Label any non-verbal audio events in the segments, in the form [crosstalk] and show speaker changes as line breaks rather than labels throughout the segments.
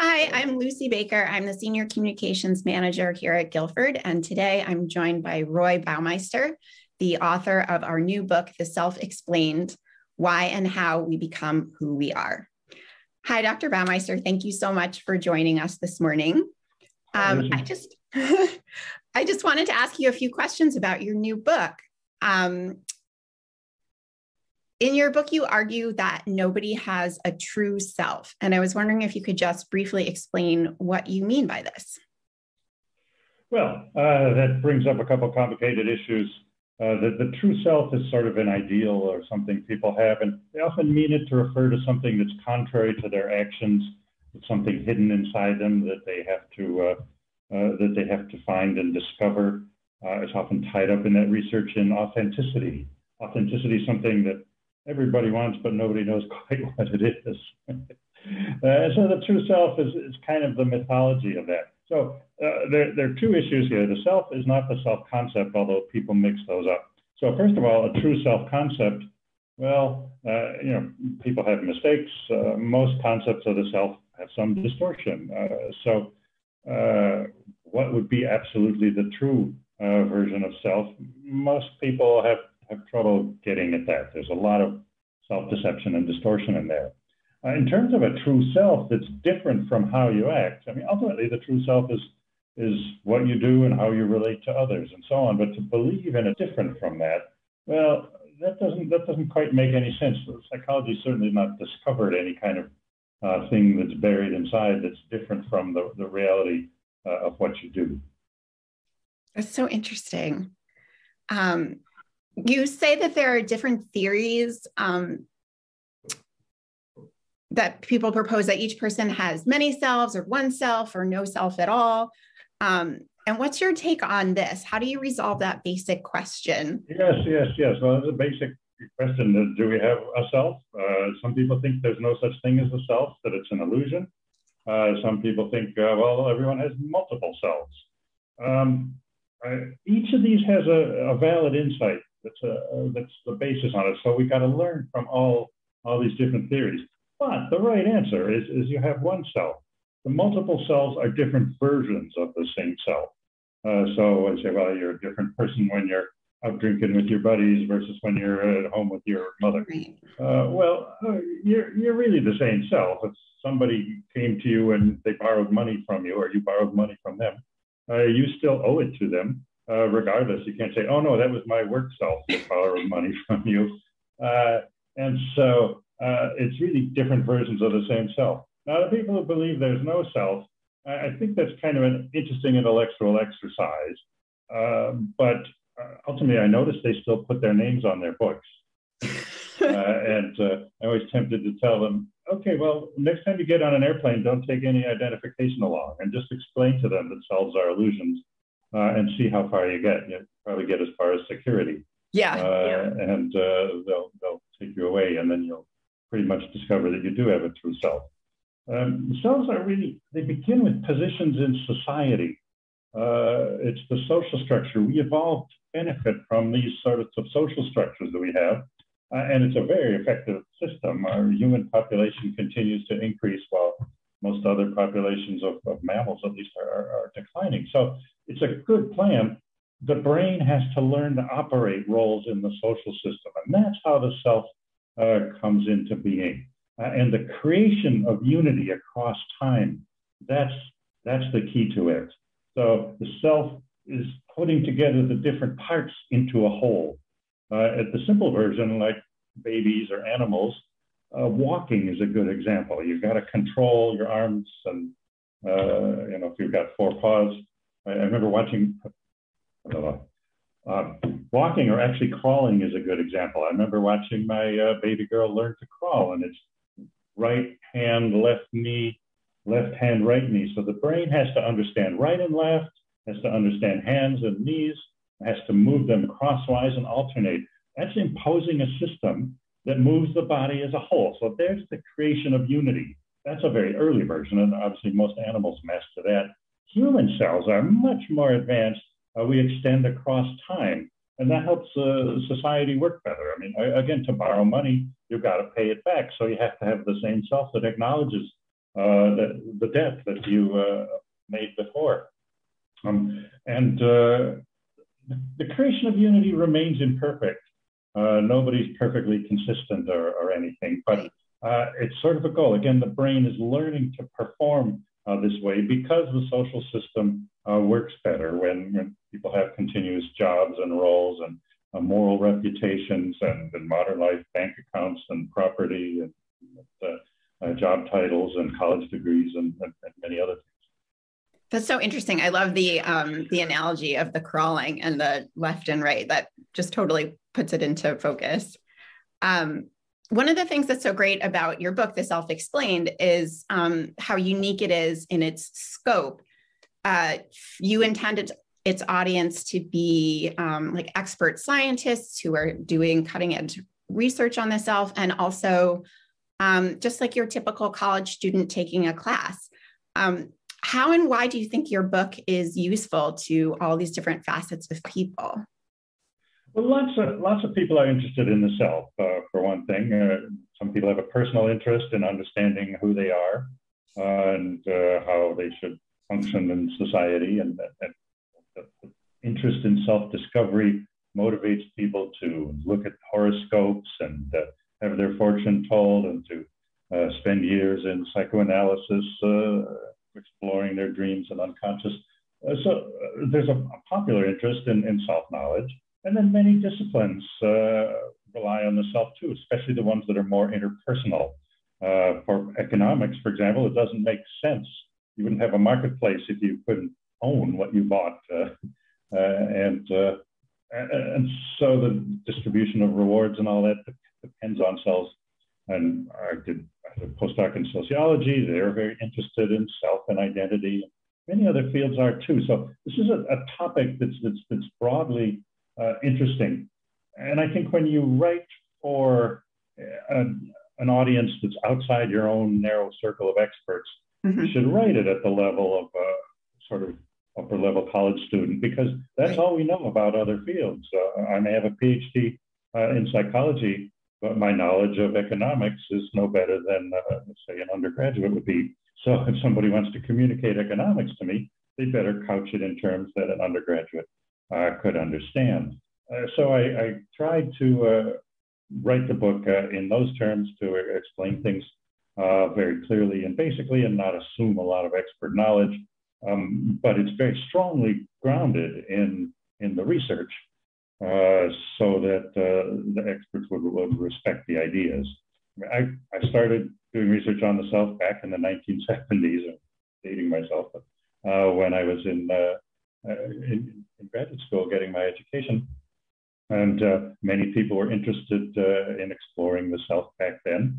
Hi, I'm Lucy Baker. I'm the Senior Communications Manager here at Guilford, and today I'm joined by Roy Baumeister, the author of our new book, The Self Explained Why and How We Become Who We Are. Hi, Dr. Baumeister. Thank you so much for joining us this morning. Um, I just [laughs] I just wanted to ask you a few questions about your new book. Um, in your book, you argue that nobody has a true self. And I was wondering if you could just briefly explain what you mean by this.
Well, uh, that brings up a couple complicated issues. Uh, the, the true self is sort of an ideal or something people have, and they often mean it to refer to something that's contrary to their actions, it's something hidden inside them that they have to uh, uh, that they have to find and discover. Uh, it's often tied up in that research in authenticity. Authenticity is something that everybody wants, but nobody knows [laughs] quite what it is. uh, so the true self is, is kind of the mythology of that. So uh, there, there are two issues here. The self is not the self-concept, although people mix those up. So first of all, a true self-concept, well, uh, you know, people have mistakes. Uh, most concepts of the self have some distortion. Uh, so uh, what would be absolutely the true version of self? Most people have have trouble getting at that. There's a lot of self-deception and distortion in there. Uh, in terms of a true self that's different from how you act, I mean, ultimately the true self is is what you do and how you relate to others and so on. But to believe in a different from that, well, that doesn't that doesn't quite make any sense. Psychology certainly not discovered any kind of uh, thing that's buried inside that's different from the, the reality uh, of what you do.
That's so interesting. Um, you say that there are different theories um, that people propose that each person has many selves or one self or no self at all. Um, and what's your take on this? How do you resolve that basic question?
Yes, yes, yes. Well, it's a basic question. Do we have a self? Uh, some people think there's no such thing as a self, that it's an illusion. Uh, some people think, uh, well, everyone has multiple selves. Um, each of these has a, a valid insight that's a, that's the basis on it. So we got to learn from all all these different theories. But the right answer is is you have one cell. The multiple cells are different versions of the same cell. Uh, so I say, well, you're a different person when you're out drinking with your buddies versus when you're at home with your mother. Uh, well, uh, you're you're really the same self. If somebody came to you and they borrowed money from you, or you borrowed money from them, uh, you still owe it to them uh, regardless. You can't say, oh no, that was my work self that borrowed money [laughs] from you. Uh, and so uh, it's really different versions of the same self. Now, the people who believe there's no self, I, I think that's kind of an interesting intellectual exercise. Uh, but uh, ultimately, I noticed they still put their names on their books. [laughs] Uh, and I was tempted to tell them, okay, well, next time you get on an airplane, don't take any identification along and just explain to them that selves are illusions uh, and see how far you get. You probably get as far as security.
Yeah. Uh,
yeah. And uh, they'll they'll take you away, and then you'll pretty much discover that you do have a true self. Um, selves are really they begin with positions in society. Uh, it's the social structure. We evolved to benefit from these sorts of social structures that we have. Uh, and it's a very effective system. Our human population continues to increase while most other populations of, of mammals, at least, are, are, declining. So it's a good plan. The brain has to learn to operate roles in the social system, and that's how the self uh, comes into being. Uh, and the creation of unity across time, that's, that's the key to it. So the self is putting together the different parts into a whole. Uh, at the simple version, like babies or animals, uh, walking is a good example. You've got to control your arms and, uh, you know, if you've got four paws. I, I remember watching, I uh, walking or actually crawling is a good example. I remember watching my uh, baby girl learn to crawl and it's right hand, left knee, left hand, right knee. So the brain has to understand right and left, has to understand hands and knees, has to move them crosswise and alternate. That's imposing a system that moves the body as a whole. So there's the creation of unity. That's a very early version, and obviously most animals master that. Human cells are much more advanced. Uh, we extend across time, and that helps uh, society work better. I mean, again, to borrow money, you've got to pay it back. So you have to have the same self that acknowledges uh, the, the debt that you uh, made before. Um, and uh, the creation of unity remains imperfect. Uh, nobody's perfectly consistent or, or anything, but uh, it's sort of a goal. Again, the brain is learning to perform uh, this way because the social system uh, works better when, when, people have continuous jobs and roles and uh, moral reputations and, and, modern life bank accounts and property and uh, job titles and college degrees and, and, and many other things.
That's so interesting. I love the um, the analogy of the crawling and the left and right. That just totally puts it into focus. Um, one of the things that's so great about your book, The Self Explained, is um, how unique it is in its scope. Uh, you intended its audience to be um, like expert scientists who are doing cutting edge research on the self, and also um, just like your typical college student taking a class. Um, how and why do you think your book is useful to all these different facets of people?
Well, lots of lots of people are interested in the self. Uh, for one thing, uh, some people have a personal interest in understanding who they are uh, and uh, how they should function in society, and, and the interest in self-discovery motivates people to look at horoscopes and uh, have their fortune told, and to uh, spend years in psychoanalysis exploring their dreams and unconscious. So there's a, a, popular interest in, in self-knowledge. And then many disciplines uh, rely on the self too, especially the ones that are more interpersonal. Uh, for economics, for example, it doesn't make sense. You wouldn't have a marketplace if you couldn't own what you bought. Uh, and, and so the distribution of rewards and all that depends on selves. And I did a postdoc in sociology. They're very interested in self and identity. Many other fields are too. So this is a, a topic that's, that's, that's broadly uh, interesting. And I think when you write for a, an audience that's outside your own narrow circle of experts, mm-hmm. you should write it at the level of a sort of upper level college student because that's right. all we know about other fields. Uh, I may have a PhD uh, in psychology, but my knowledge of economics is no better than, uh, say, an undergraduate would be. So if somebody wants to communicate economics to me, they better couch it in terms that an undergraduate uh, could understand. Uh, so I, I, tried to uh, write the book uh, in those terms to explain things uh, very clearly and basically and not assume a lot of expert knowledge. Um, but it's very strongly grounded in, in the research so that the experts would, would, respect the ideas. I, I started doing research on the self back in the 1970s, dating myself, uh, when I was in, uh, uh, in, in, graduate school getting my education. And many people were interested in exploring the self back then.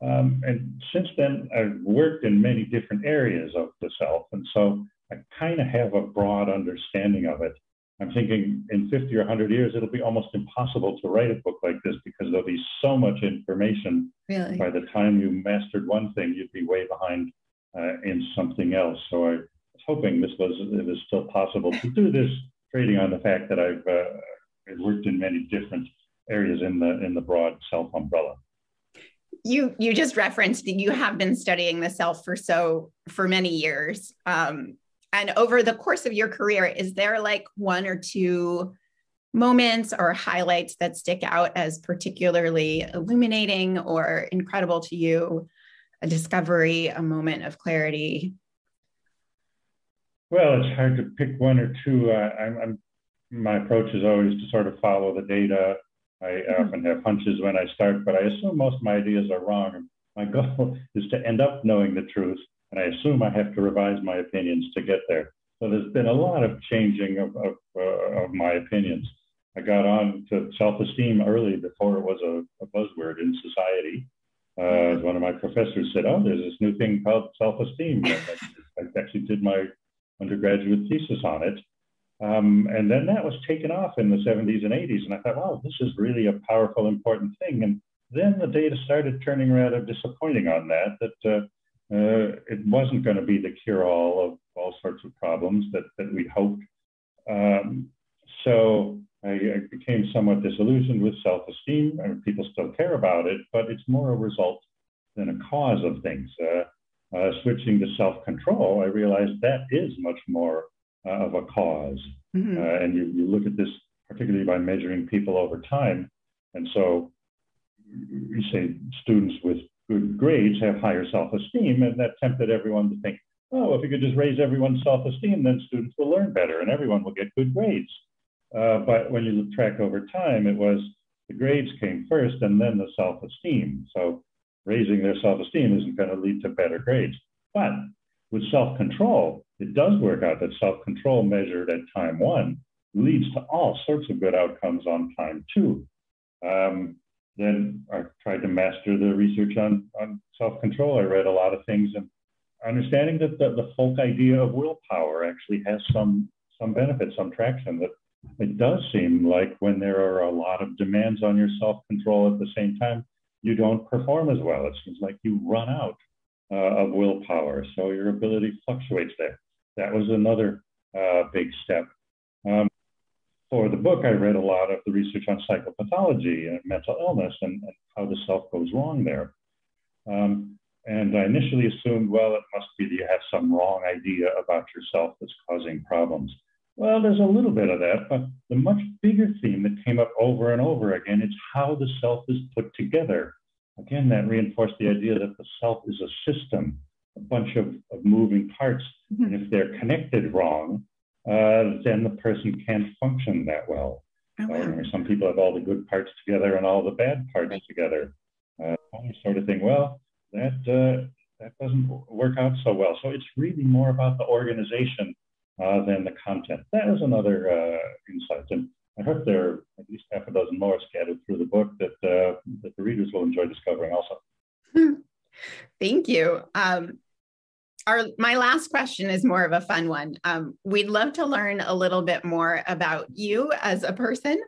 Um, and since then, I've worked in many different areas of the self. And so I kind of have a broad understanding of it. I'm thinking in 50 or 100 years, it'll be almost impossible to write a book like this because there'll be so much information. Really? By the time you mastered one thing, you'd be way behind uh, in something else. So I hoping this was it was still possible to do this, trading on the fact that I've uh, worked in many different areas in the in the broad self umbrella.
You you just referenced that you have been studying the self for so for many years. Um, and over the course of your career, is there like one or two moments or highlights that stick out as particularly illuminating or incredible to you? A discovery, a moment of clarity?
Well, it's hard to pick one or two. Uh, I'm, I'm, my approach is always to sort of follow the data. I mm-hmm. often have hunches when I start, but I assume most of my ideas are wrong. My goal [laughs] is to end up knowing the truth and I assume I have to revise my opinions to get there. So there's been a lot of changing of, of, uh, of my opinions. I got on to self-esteem early before it was a, a buzzword in society. Uh, one of my professors said, "Oh, there's this new thing called self-esteem." [laughs] I, I actually did my undergraduate thesis on it, um, and then that was taken off in the 70s and 80s. And I thought, "Wow, this is really a powerful, important thing." And then the data started turning rather disappointing on that. That uh, uh, it wasn't going to be the cure all of all sorts of problems that, that we'd hoped. Um, so I, I, became somewhat disillusioned with self esteem. I mean, people still care about it, but it's more a result than a cause of things. Uh, uh, switching to self control, I realized that is much more uh, of a because mm-hmm. Uh, and you, you look at this particularly by measuring people over time. And so you say students with good grades have higher self esteem, and that tempted everyone to think, oh, if we could just raise everyone's self esteem, then students will learn better and everyone will get good grades. Uh, but when you track over time, it was the grades came first and then the self esteem. So raising their self esteem isn't going to lead to better grades. But with self control, it does work out that self control measured at time one leads to all sorts of good outcomes on time two. Um, then I tried to master the research on, on self control. I read a lot of things and understanding that the, the folk idea of willpower actually has some, some benefit, some traction. That it does seem like when there are a lot of demands on your self control at the same time, you don't perform as well. It seems like you run out uh, of willpower. So your ability fluctuates there. That was another uh, big step. Um, for the book, I read a lot of the research on psychopathology and mental illness and, and how the self goes wrong there. Um, and I initially assumed, well, it must be that you have some wrong idea about yourself that's causing problems. Well, there's a little bit of that, but the much bigger theme that came up over and over again is how the self is put together. Again, that reinforced the idea that the self is a system, a bunch of, of moving parts. Mm-hmm. And if they're connected wrong, uh, then the person can't function that well. Oh, wow. uh, some people have all the good parts together and all the bad parts right. together. Uh, sort of thing. Well, that uh, that doesn't work out so well. So it's really more about the organization uh, than the content. That was another uh, insight, and I hope there are at least half a dozen more scattered through the book that uh, that the readers will enjoy discovering also. [laughs]
Thank you. Um, our my last question is more of a fun one. Um, we'd love to learn a little bit more about you as a person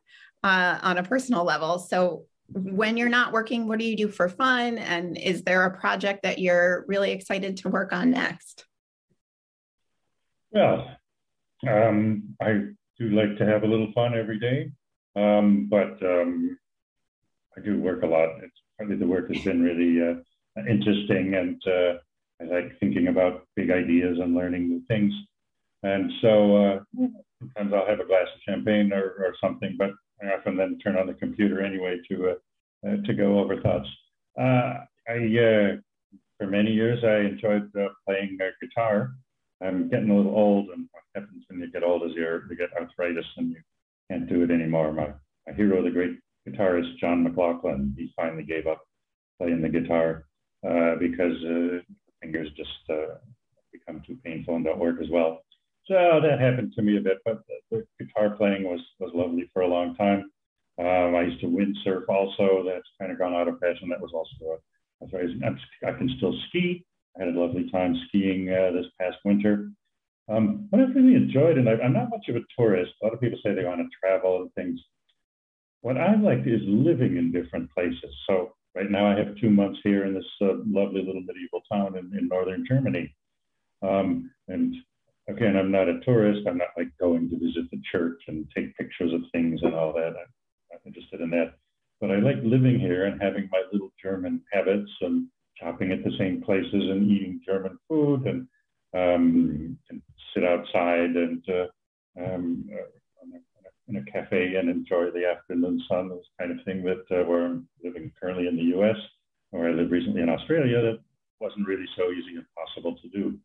uh, on a personal level. So, when you're not working, what do you do for fun? And is there a project that you're really excited to work on next?
Well, um, I do like to have a little fun every day, um, but um, I do work a lot. It's probably the work has been really uh, interesting, and uh, I like thinking about big ideas and learning new things. And so uh, sometimes I'll have a glass of champagne or, or something, but I often then turn on the computer anyway to uh, uh, to go over thoughts. Uh, I for many years I enjoyed playing guitar. I'm getting a little old, and what happens when you get old is you you get arthritis and you can't do it anymore. My, my hero, the great guitarist John McLaughlin, he finally gave up playing the guitar uh, because uh, fingers just uh, become too painful and don't work as well. So that happened to me a bit, but the, the guitar playing was was lovely for a long time. Um, I used to windsurf also. That's kind of gone out of fashion. That was also a, that's. I can still ski. I had a lovely time skiing uh, this past winter. Um, but I've really enjoyed it. I, am not much of a tourist. A lot of people say they want to travel and things. What I like is living in different places. So right now I have two months here in this uh, lovely little medieval town in, in northern Germany. Um, and again, I'm not a tourist. I'm not like going to visit the church and take pictures of things and all that. I'm not interested in that. But I like living here and having my little German habits and shopping at the same places and eating German food and, um, sit outside and uh, um, uh, in a cafe and enjoy the afternoon sun. This kind of thing that uh, where I'm living currently in the U.S. or I lived recently in Australia. That wasn't really so easy and possible to do.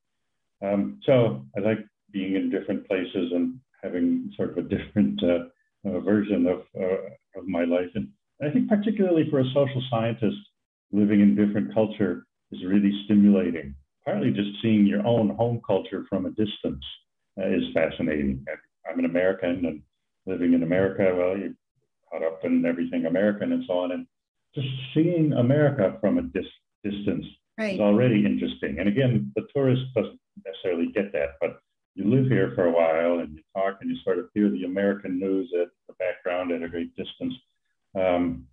Um, so I like being in different places and having sort of a different uh, version of, uh, of my life. And I think particularly for a social scientist, living in different culture is really stimulating. Partly just seeing your own home culture from a distance uh, is fascinating. I'm an American and living in America, well, you're caught up in everything American and so on. And just seeing America from a dis- distance right. is already interesting. And again, the tourist doesn't necessarily get that, but you live here for a while and you talk and you sort of hear the American news at the background at a great distance. Um,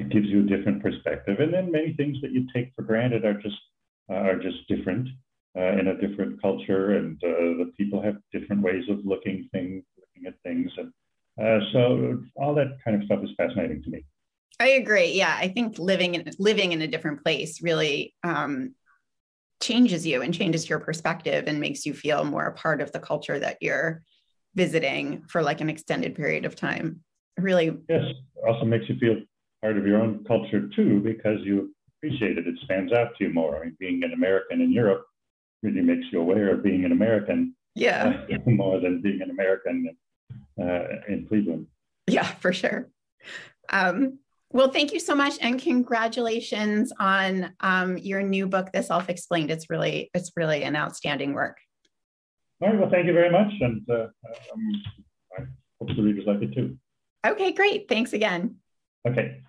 it gives you a different perspective, and then many things that you take for granted are just uh, are just different uh, in a different culture, and uh, the people have different ways of looking things, looking at things, and uh, so all that kind of stuff is fascinating to me.
I agree. Yeah, I think living in living in a different place really um, changes you and changes your perspective and makes you feel more a part of the culture that you're visiting for like an extended period of time. Really.
Yes. Also makes you feel part of your own culture too, because you appreciate it. It stands out to you more. I mean, being an American in Europe really makes you aware of being an American.
Yeah.
Uh, [laughs] more than being an American uh, in Cleveland.
Yeah, for sure. Um, well, thank you so much, and congratulations on um, your new book, The Self Explained. It's really, it's really an outstanding work.
All right. Well, thank you very much, and uh, um, I hope the readers like it too.
Okay, great. Thanks again.
Okay.